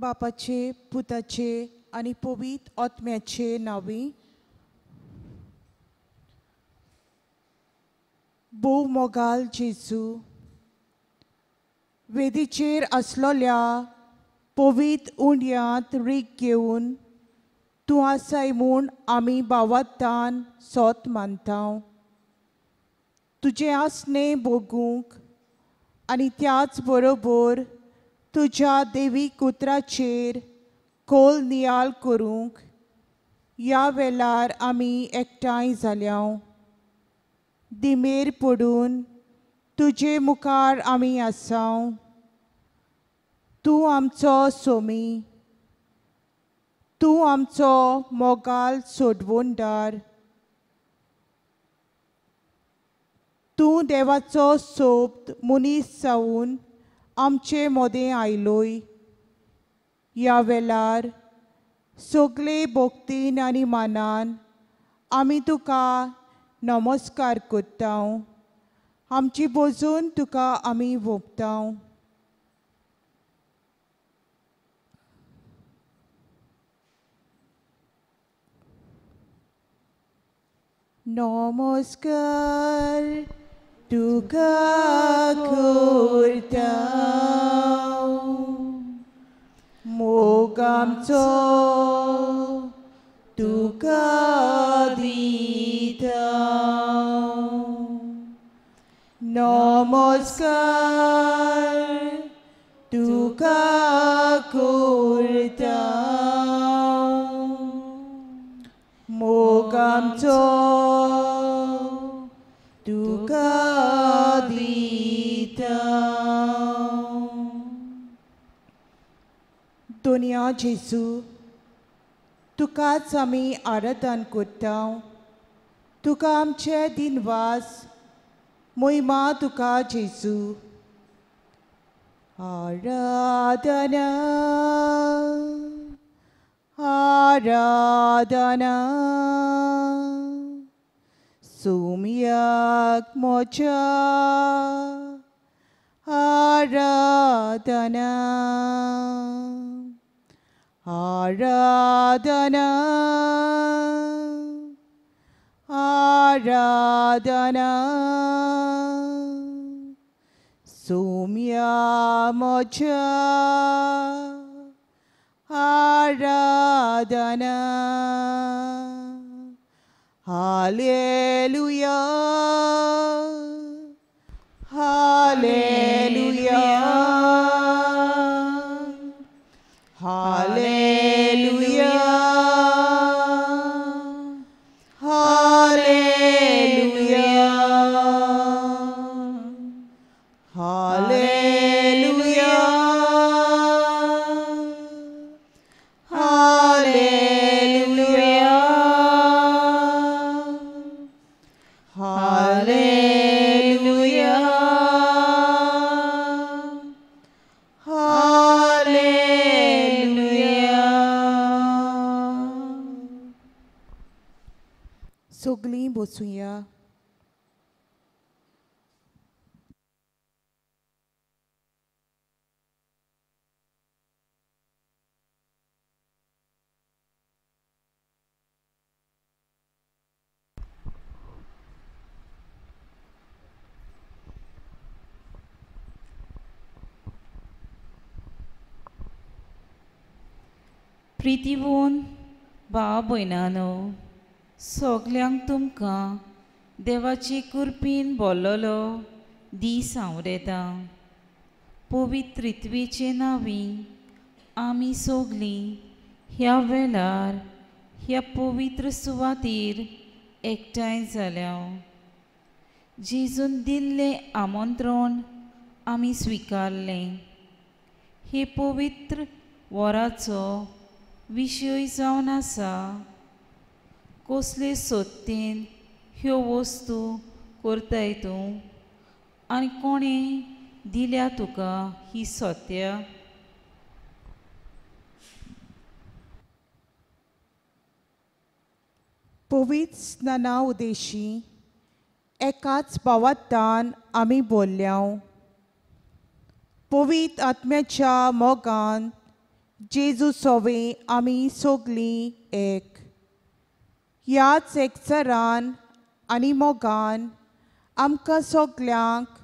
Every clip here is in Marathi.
बापाचे पुताचे आनी पवित आत्म्याचे नावे. भोव मोगाल जेजू वेदीचेर आसलोल्या पवित उंडयांत रीक घेवन तूं आसाय म्हूण आमी भावार्थान सोत मानतांव. तुजें आसणें भोगूंक आनी त्याच बरोबर तुज्या देवीक उतराचेर खोल नियाळ करूंक? ह्या वेळार आमी एकठांय जाल्या दिमेर पडून तुजे मुखार आमी आसांव. तूं आमचो सोमी. तूं आमचो मोगाल सोडवोंडार. तूं देवाचो सोब मनीस जावन आमचे मोदें आयलोय. ह्या वेळार सगळे भोक्तीन आनी मानान आमी तुका नमस्कार करता आमची बोजून तुका आमी भोगता नमस्कार. Tuga kurdam Mogam to Tuga didam Namaskar Tuga kurdam Mogam to जेजू तुकाच आमी आराधन करता तुका आमचे दिनवास मोहिमा तुका जेजू आराधना आराधना सोमयाक मोच्या आराधना. Aradana Aradana Sumya Mocha Aradana Hallelujah प्रितीवन भाव भयणानो सगल्यांक तुमकां देवाची कुर्पीन बोल्लोलो दीस सांवरेता. पवित्र रित्वेचे नांवी आमी सोगलीं ह्या वेळार ह्या पवित्र सुवातेर एकठांय जाल्या जेजून दिल्लें आमंत्रण आमी स्विकारलें. हे पवित्र वराचो विशय जावन आसा कसले सोदतेन ह्यो वस्तू करताय तूं? आनी कोणें दिल्या तुका ही सत्या? पवीत स्नाना उदेशी एकाच भावार्थान आमी बोलल्या पवीत आत्म्याच्या मोगान जेजू सोवे आमी सोगलीं एक ह्याच एकचारान आनी मोगान आमकां सोगल्यांक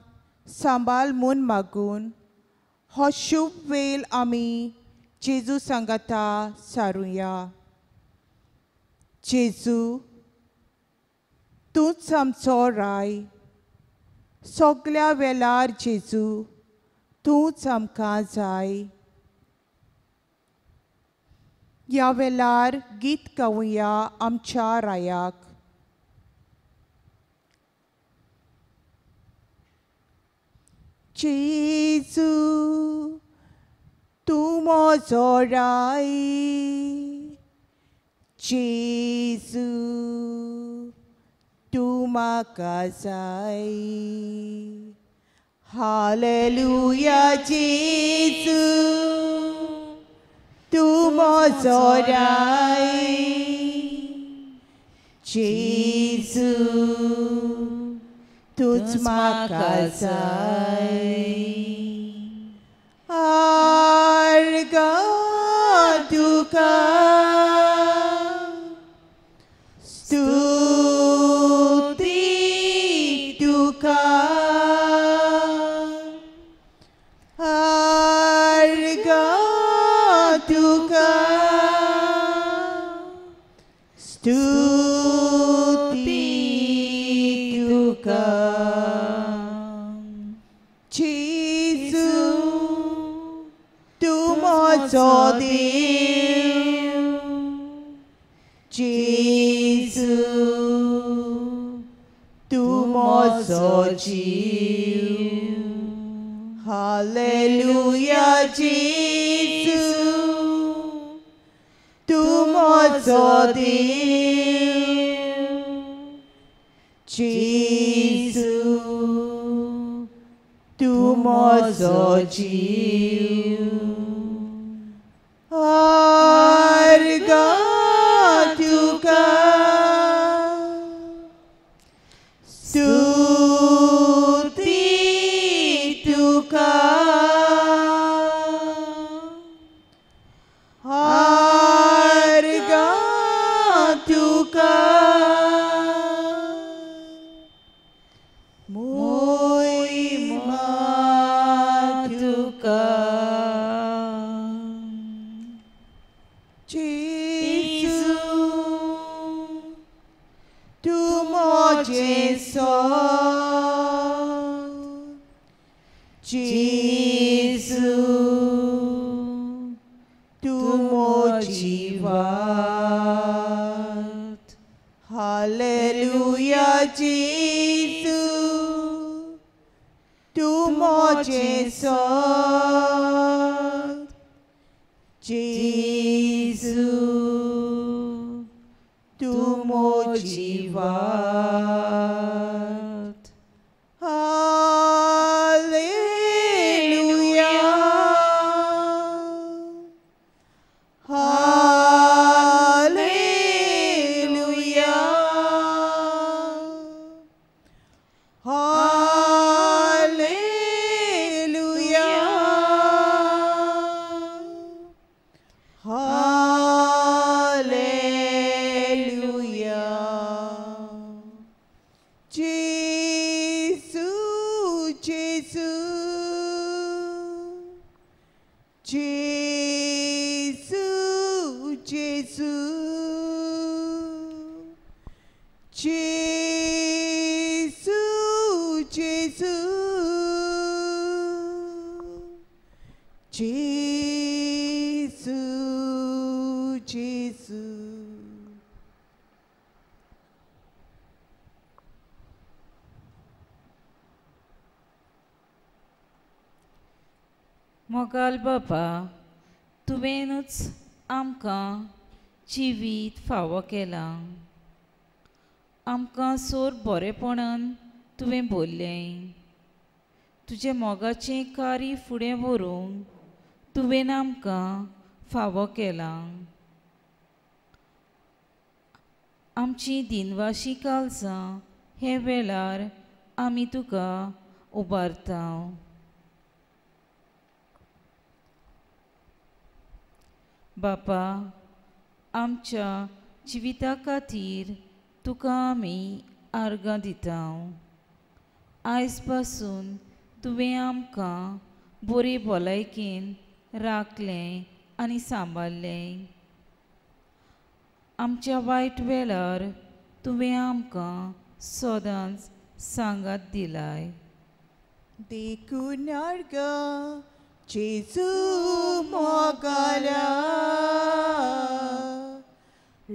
सांबाळ म्हूण मागून हो शुभ वेल आमी जेजू सांगाता सारुया जेजू तूंच आमचो राय सोगल्या वेळार जेजू तूंच आमकां जाय ह्या वेळार गीत गावया आमच्या रायाक जेजू तूं म्हजो राय जेजू तूं म्हाका जाय हालेलुया जेजू Tumo's alright. Jesus, tut's makasai. Arga. zu Du mot so Dio Gesù Tu mot so Dio Alleluia Gesù Tu so Dio mozo dia मोगाल बाबा तुवेंनूच आमकां जिवीत फावो केलां. आमकां सोर बरेपणान तुवें भरलें तुजें मोगाचें कार्य फुडें व्हरूंक तुवें आमकां फावो केलां. आमची दिनवाशी कालसां हे वेळार आमी तुका उबारता बापा आमच्या जिविता खातीर तुका आमी आर्गां दिता आयजपासून तुवें आमकां बरे भलायकेन राखलें आनी सांबाळलें. आमच्या वायट वेळार तुवें आमकां सदांच सांगात दिलाय. देखून अर्ग जेजू मोगाला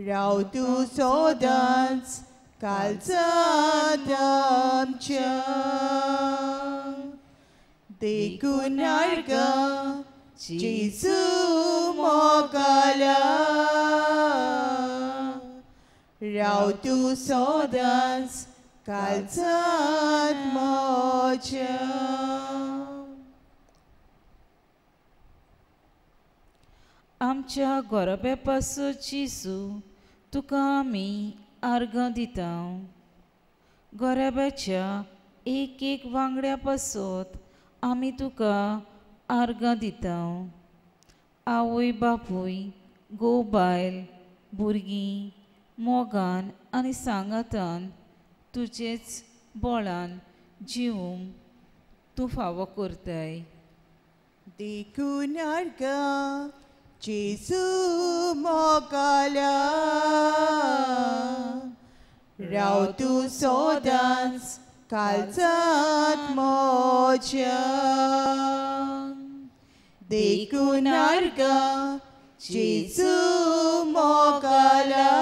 राव तूं सोदांच कालचात आमच्या देखून अर्ग जेजू मोगाला राव तूं सोदांच कालचात मोच्या आमच्या गोरबेपासो चिसू तुका आमी आर्गां दिता गोरब्याच्या एक एक वांगड्या पासत आमी तुका आर्गां दिता आवय बापूय घोव बायल भुरगीं मोगान आनी सांगातान तुजेच बोळान जिवूंक तूं फावो करताय. देखून अर्ग Jesu mogala Rau tu sodans calțat mocean Dicun arga Jesu mogala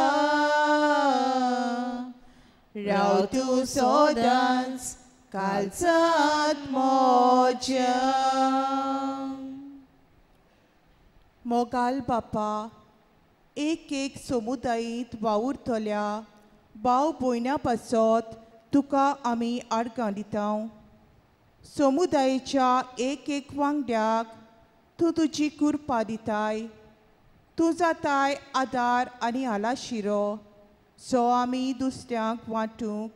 Rau tu sodans calțat mocean मोगाल बापा एक एक समुदायीत वावुरतल्या भाव भयण्या पासत तुका आमी आडगां दिता समुदायाच्या एक एक वांगड्याक तूं तुजी कुरपा दिताय. तूं जाताय आदार आनी आलाशिरो. सो आमी दुसऱ्यांक वांटूंक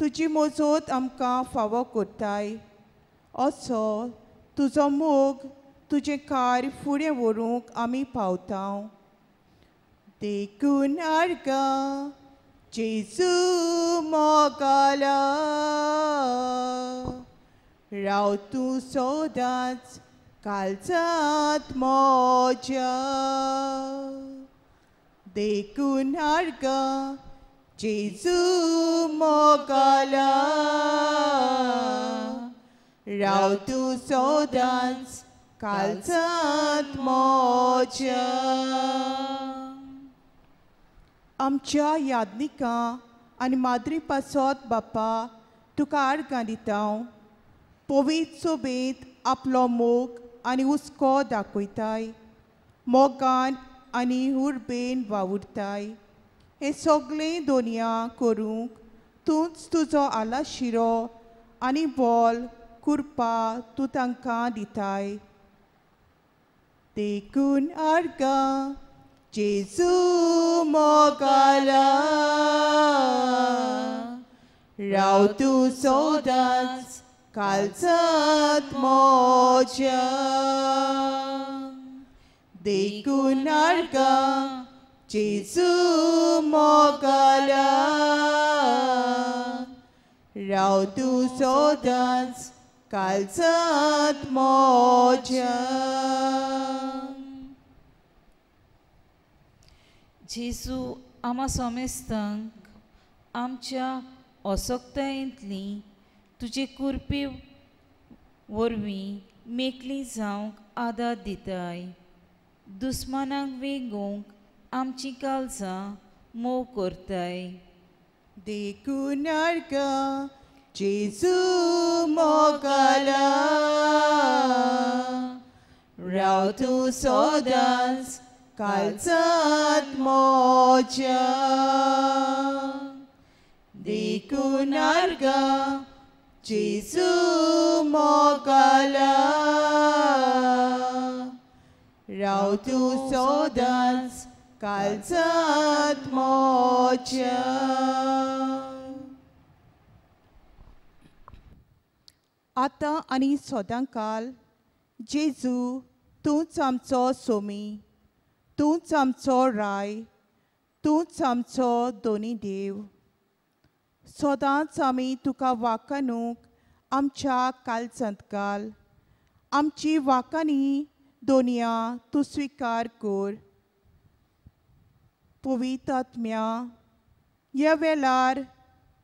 तुजी मोजोत आमकां फावो करताय. असो तुजो मोग तुजें कार फुडें व्हरूंक आमी पावतां देखून आर्गा जेजू मोगाला. राव तूं सोदांच कालचात मोज्या. देखून आर्गा जेजू मोगाला. राव तूं सोदांच कालचत मोच आमच्या यादनिकां आनी माद्री पासत बापा तुका आर्गां दिता पवीत सोबेत आपलो मोग आनी हुस्को दाखयताय मोगान आनी उर्बेन वावुरताय हे सगळें दोनिया करूंक तूंच तुजो आला शिरो आनी बॉल कुरपा तूं तांकां दिताय देखून आर्गां जेजू मोगाला राव तूं सोदांच कालचात मोच्या देखून आर्गां जेजू मोगाला राव तूं सोदांच कालचात मोच्या जेजू आमा समेस्तांक आमच्या असोक्तायेंतली तुजे कुरपे वरवीं मेकळी जावंक आदार दिताय दुस्मानांक वेगोवंक आमची कालसां मोव करताय देखून आर्गां जेजू मोगाला राव तूं सोदांच कालचात मोच्या देखून आर्गां जेजू मोगाला राव तू सोदस कालचात मोच आतां आनी सोदां काल जेजू तूंच आमचो सोमी. तूंच आमचो राय तूंच आमचो दोनी देव सदांच आमी तुका वाखाणूक आमच्या कालचंत घाल आमची वाखाणी दोनिया तूं स्विकार कर पवितात्म्या ह्या वेळार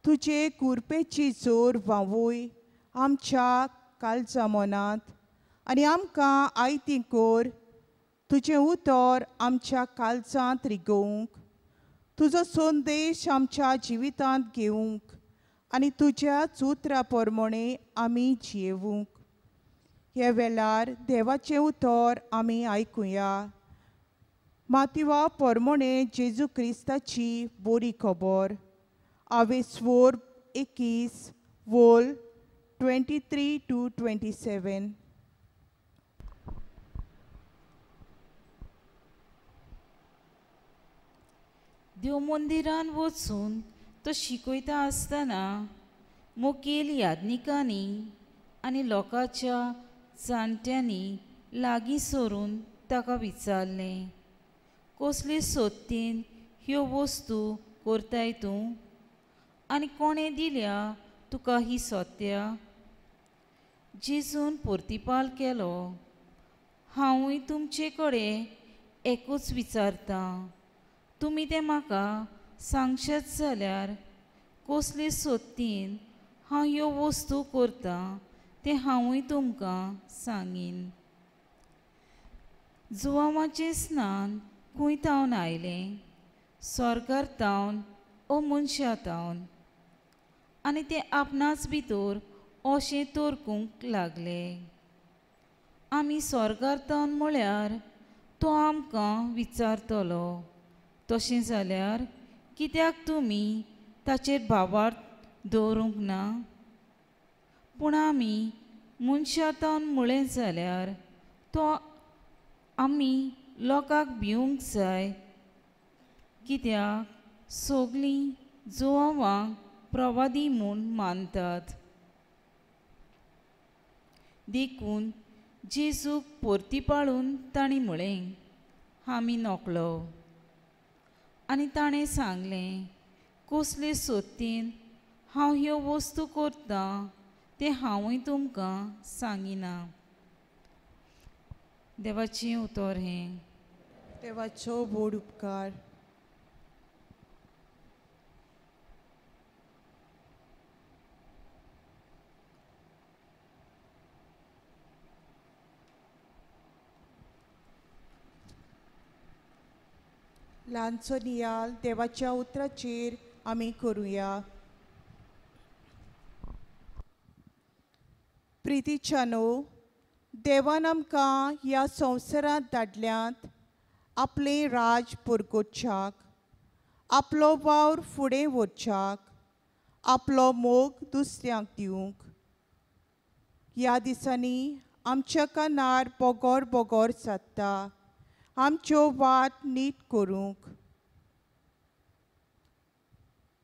तुजे कुरपेची जोर व्हांवूय आमच्या काळजा मनांत आनी आमकां आयती कोर तुजें उतर आमच्या कालचांत रिगोवंक. तुजो संदेश आमच्या जिवितांत घेवंक. आनी तुज्याच उतरा प्रमाणे आमी जियेवूंक. हे वेळार देवाचें उतर आमी आयकुया. मातिवा पोरमोणें जेजू क्रिस्ताची बरी खबर. आवेस्वोर एकवीस वोल twenty three to twenty seven. देव मंदिरान वचून तो शिकयता आसतना मुखेल याज्ञिकांनी आनी लोकांच्या जाणट्यांनी लागीं सरून ताका विचारलें कसले सोदतीन ह्यो वस्तू करताय तूं? आनी कोणें दिल्या तुका ही सोत्या? जेजून परतिपाल केलो हांवूय तुमचे कडेन एकूच विचारतां. तुमी तें म्हाका सांगशेत जाल्यार कसली सोदतीन हांव ह्यो वस्तू करतां तें हांवूय तुमकां सांगीन. जुवामाचें स्नान खंय तावन आयलें स्वर्गार तावन ओ मनशा तावन. आनी तें आपणाच भितर अशें तोरकूंक लागलें. आमी स्वर्गार तावन म्हळ्यार तो आमकां विचारतलो. तशें जाल्यार कित्याक तुमी ताचेर भावार्थ दवरूंक ना? पूण आमी मनशातावन म्हळें जाल्यार तो आमी लोकांक भिवंक जाय. कित्याक? सोगलीं जुवांवांक प्रवादी म्हूण मानतात. देखून जेजूक परतीपाळून ताणी म्हळें आमी नोकलो. आनी ताणें सांगलें कसले सोदतीन हांव ह्यो वस्तू करतां तें हांवूय तुमकां सांगिना. देवाचें उतर हें. देवाचो बोड उपकार. ल्हानचो नियाल देवाच्या उतराचेर आमी करुया प्रितीच्यानो देवान आमकां ह्या संवसारांत धाडल्यांत आपलें राज परगोवच्याक आपलो वावर फुडें व्हरच्याक आपलो मोग दुसऱ्यांक दिवंक ह्या दिसांनी आमच्या कानार बोगोर बोगोर जाता आमच्यो वाट नीट करूंक।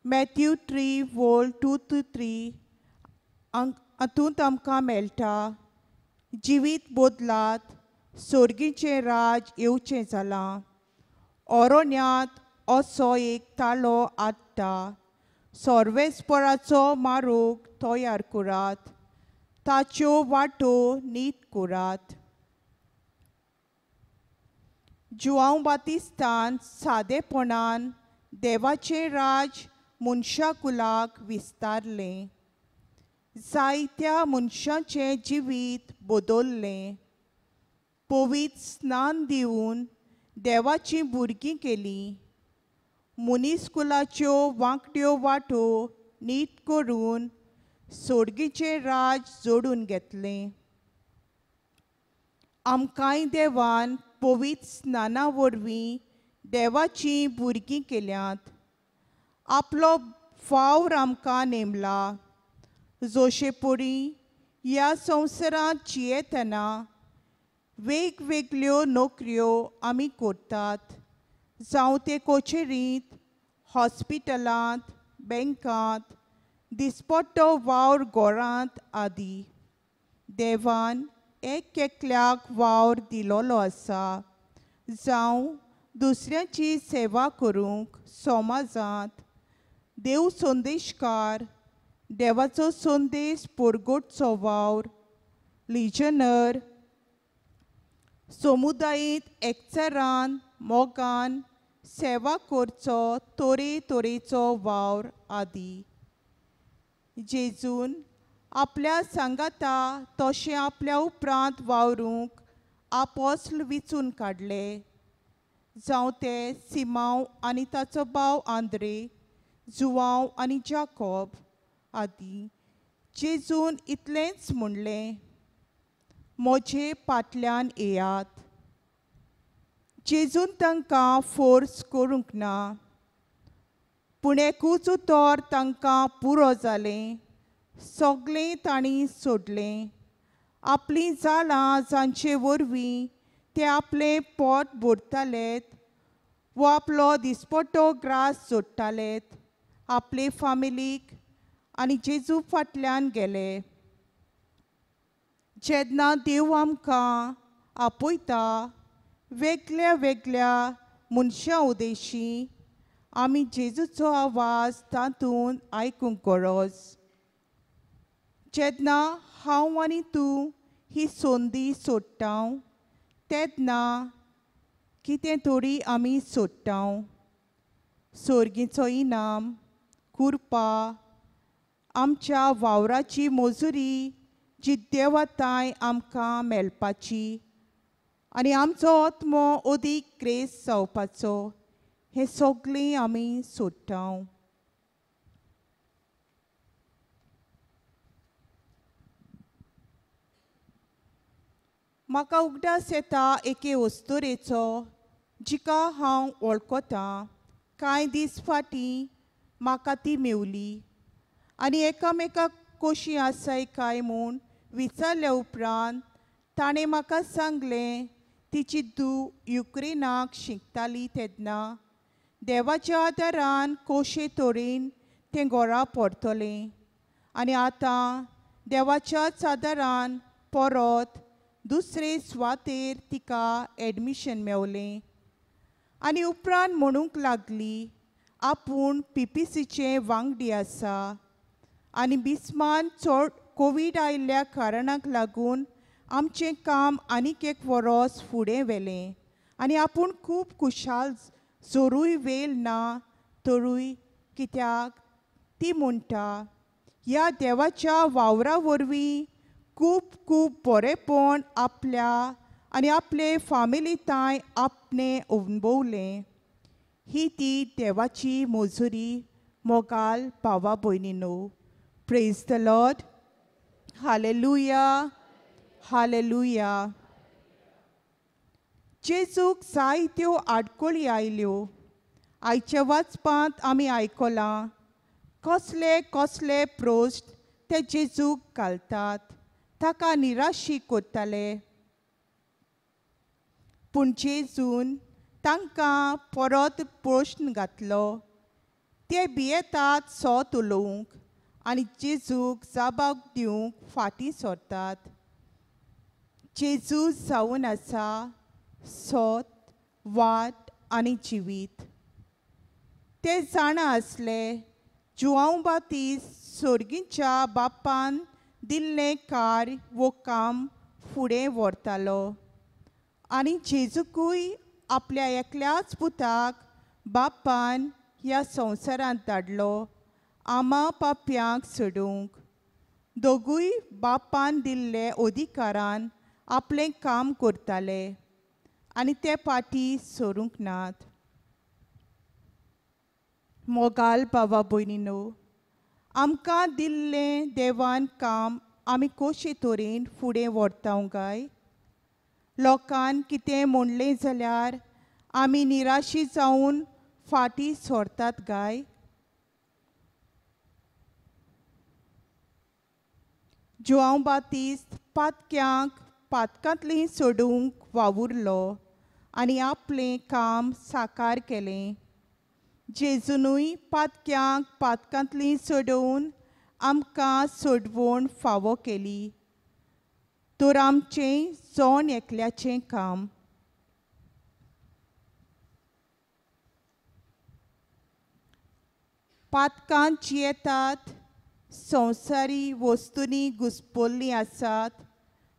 मॅथ्यू थ्री वोल टू टू थ्री हातूंत आमकां मेळटा। जिवीत बदलात सोर्गीचें राज येवचें जालां। ओरोन्यांत असो एक तालो आत्ता। सर्वेस्पराचो मारूक तयार करात। ताच्यो वाटो नीट करात। जुआंव बातिस्तान सादेपणान देवाचें राज मनशा कुलाक विस्तारलें जायत्या मनशाचें जिवीत बदललें पवीत स्नान दिवन देवाचीं भुरगीं केलीं मुनीसकुलाच्यो वांकड्यो वाटो नीट करून सोडगीचें राज जोडून घेतलें आमकांय देवान पवीत स्नाना वरवीं देवाचीं भुरगीं केल्यांत. आपलो फावर आमकां नेमला. जोशेपुरी ह्या संवसारांत जियेतना वेगवेगळ्यो नोकऱ्यो आमी करतात. जावं ते कोचेरींत हॉस्पिटलांत बँकांत दिसपट्टो वावर घरांत आदी. देवान एक एकल्याक वावर दिलोलो आसा. जावं दुसऱ्याची सेवा करूंक समाजांत. देव संदेशकार देवाचो संदेश पोरगोटचो वावर लिजनर समुदायीत एकचारान मोगान सेवा करचो तोरे तोरेचो वावर आदी. जेजून आपल्या सांगाता तशें आपल्या उपरांत वावरूंक आपोस्ल विचून काडले जावं ते सिमांव आनी ताचो भाव आंद्रे जुवांव आनी जाकोब आदी जेजून इतलेंच म्हणलें म्हजे पाटल्यान येयात. जेजून तांकां फोर्स करूंक ना. पूण एकूच उतर तांकां पुरो जालें. सगळें तांणी सोडलें. आपलीं जालां जांचे वरवीं ते आपलें पोट भरतालेत वो आपलो दिसपटो ग्रास जोडटालेत आपले फामिलीक आनी जेजू फाटल्यान गेले. जेन्ना देव आमकां आपयता वेगळ्या वेगळ्या मनशां उदेशी आमी जेजूचो आवाज तातूंत आयकूंक गरज. जेन्ना हांव आनी तूं ही संदी सोडटांव तेन्ना कितें थोडी आमी सोडटांव. सर्गीचो इनाम कुरपा आमच्या वावराची मजुरी जी देवताय आमकां मेळपाची आनी आमचो आत्मो अदीक क्रेस जावपाचो हें सगळें आमी सोडटांव. म्हाका उगडास येता एके वस्तुरेचो जिका हांव वळखतां कांय दीस फाटीं म्हाका ती मेवली. आनी एकामेकाक कशी आसाय काय म्हूण विचारल्या उपरांत ताणें म्हाका सांगलें तिची धूव युक्रेनाक शिकताली तेन्ना देवाच्या आदारान कोशे तरेन तें घोरा पडतलें आनी आतां देवाच्याच आदारान परत दुसरे सुवातेर तिका एडमिशन मेवलें. आनी उपरांत म्हणूंक लागली आपूण पी पी सीचे वांगडी आसा. आनी बिस्मान चड कोवीड आयिल्ल्या कारणाक लागून आमचें काम आनीक एक वरोस फुडें व्हेलें. आनी आपूण खूब खुशाल जोरूय वेल ना तरूय कित्याक? ती म्हणटा ह्या देवाच्या वावरा वरवीं खूब खूब बरेपण आपल्या आनी आपले फामिलीताय आपणे अनुभवलें ही ती देवाची मजुरी मोगाल भावा भयणीनो praise the Lord hallelujah hallelujah जेजूक जायत्यो आडकोळी आयल्यो आयच्या वाचपांत आमी आयकलां कसले कसले प्रोस्ट ते जेजूक घालतात. ताका निराशी कोत्ताले पूण जेजून तांकां परत प्रश्न घातलो ते भियेतात सोत उलोवंक आनी जेजूक जाबाब दिवंक फाटीं सरतात जेजू जावन आसा सोत वाट आनी जिवीत ते जाणा आसले जुवांव बातीस सोर्गीच्या बापान दिल्लें कार्य वो काम फुडें व्हरतालो आनी जेजूकूय आपल्या एकल्याच पुताक बापान ह्या संवसारांत धाडलो. आमा पाप्यांक सोडूंक. दोगूय बापान दिल्ले अधिकारान आपलें काम करताले. आनी ते पाटी सोरूंक नात. मोगाल बाबा भयणीनो आमकां दिल्लें देवान काम आमी कशे तरेन फुडें व्हरता काय लोकान कितें म्हणलें जाल्यार आमी निराशी जावन फाटीं सोरतात काय जुआंव बातीस्त पातक्यांक पातकांतलीं सोडूंक वावुरलो आनी आपलें काम साकार केलें. जेजुनूय पातक्यांक पातकांतली सोडोवन आमकां सोडवण फावो केली. तर आमचें जोण एकल्याचें काम. पातकांत जियेतात संवसारी वस्तुनी घुसपल्लीं आसात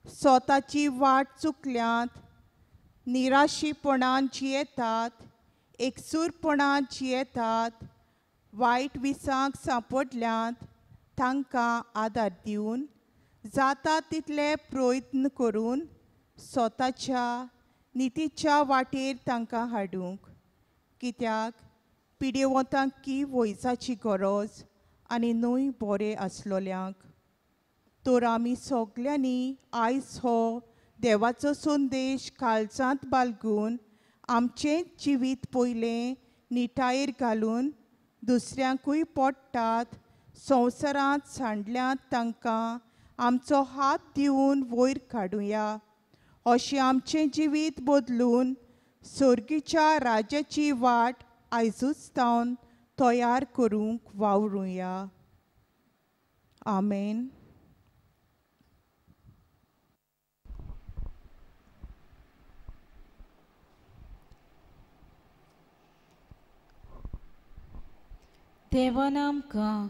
स्वताची वाट चुकल्यात निराशीपणान जियेतात एकसूरपणान जियेतात वायट विसांक सांपडल्यांत तांकां आदार दिवन जाता तितले प्रयत्न करून स्वताच्या नितीच्या वाटेर तांकां हाडूंक. कित्याक पिडेवतांक की वयसाची गरज आनी न्हय बरें आसलोल्यांक. तर आमी सगल्यांनी आयज हो देवाचो संदेश काळजांत बाळगून आमचें जिवीत पयलें निठायेर घालून दुसऱ्यांकूय पडटात संवसारांत सांडल्यांत तांकां आमचो हात दिवन वयर काडुया. अशें आमचें जिवीत बदलून सर्गीच्या राज्याची वाट आयजूच जावन तयार करूंक वावरुया. आमेन. देवान आमकां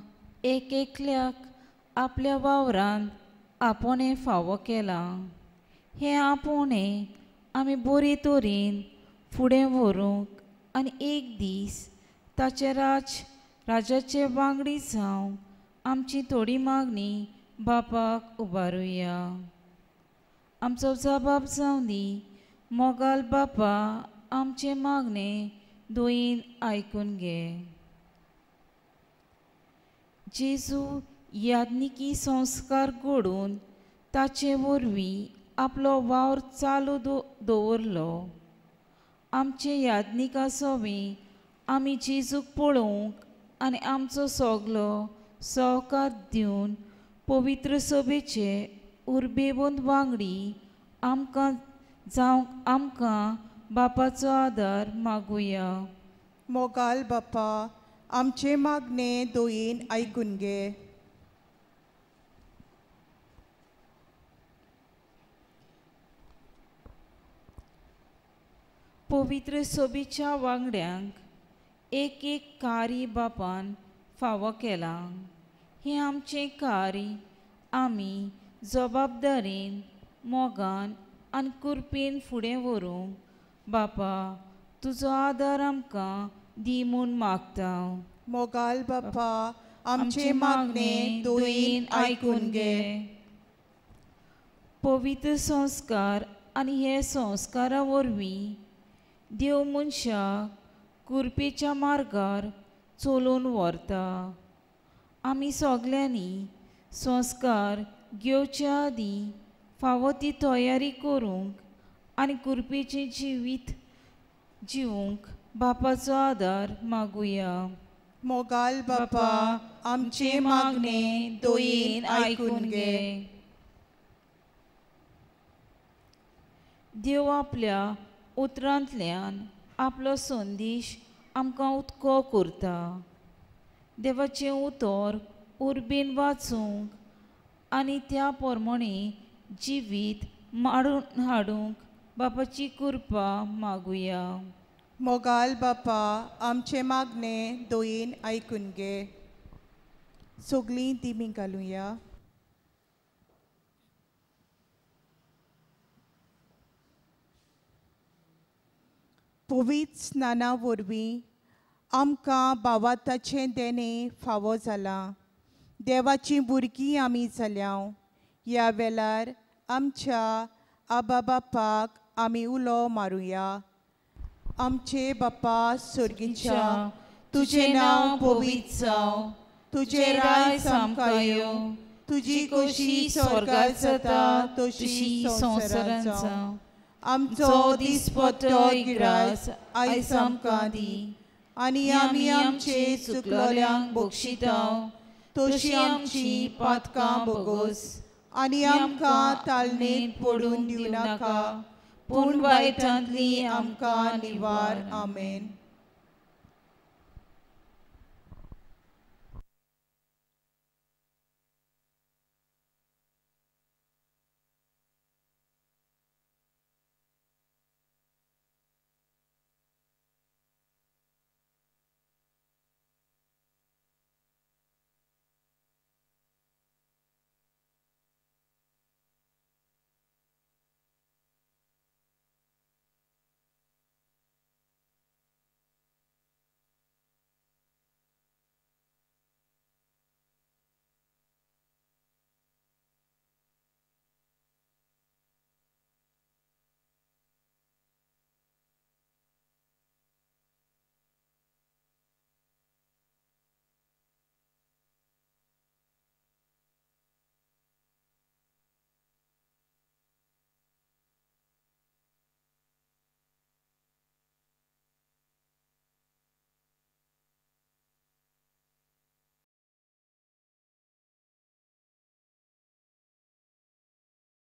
एक एकल्याक आपल्या वावरांत आपोणें फावो केला. हें आपोणें आमी बरे तरेन फुडें व्हरूंक आनी एक दीस ताचे राज राजाचे वांगडी जावं आमची थोडी मागणी बापाक उबारुया आमचो जबाब जावं दी मोगाल बापा आमचे मागणें दोयीन आयकून घे. जेजू याज्ञिकी संस्कार घडोवन ताचे वरवीं आपलो वावर चालू दो दवरलो. आमचे याज्ञिका सोबीं आमी जेजूक पळोवंक आनी आमचो सगलो सहकार दिवन पवित्र सभेचे उर्बेबंद वांगडी आमकां जावंक आमकां बापाचो आदार मागुया. मोगाल बापा आमचे मागणे दोयीन आयकून घे. पवित्र सोबीच्या वांगड्यांक एक एक कारी बापान फावो केला. हें आमचें कार्य आमी जबाबदारेन मोगान आनी कुरपेन फुडें व्हरूंक बापा तुजो आदार आमकां दी म्हूण मागता मोगाल बापा आमचे मागणे दोयीन आयकून घे पवित्र संस्कार आनी हे संस्कारा वरवीं देव मनशाक कुरपेच्या मार्गार चलोवन व्हरता आमी सगल्यांनी संस्कार घेवचे आदीं फावो ती तयारी करूंक आनी कुरपेचें जिवीत जिवूंक बापाचो आदार मागुया. मोगाल बापा आमचे मागणे दोयीन आयकून घे. देव आपल्या उतरांतल्यान आपलो संदेश आमकां उतको करता. देवाचें उतर उर्बेन वाचूंक आनी त्या प्रमाणे जिवीत मारून हाडूंक बापाची कृपा मागुया. मोगाल बापा आमचे मागणे दोयेन आयकून घे. सगलीं दिमी घालुया पवित्र स्नाना वरवीं आमकां बावाताचें देणें फावो जालां. देवाचीं भुरगीं आमी जाल्यां ह्या वेळार आमच्या आबा बापाक आमी उलो मारुया. आमचे बापा सर्गीच्या तुजें नांव पवित्र जावं तुजें राय सामका तुझी तुजी कशी स्वर्गात जाता तशी संवसारांत जावं आमचो दिसपट्टो गिरास आयज आमकां दी आनी आमी आमचे चुकलोल्यांक बक्षितांव तशी आमची पातकां बोगोस आनी आमकां तालनेत पडून दिवं नाका पूण वायटांतली आमकां निवार. आमेन.